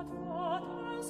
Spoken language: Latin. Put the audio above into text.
ad fortes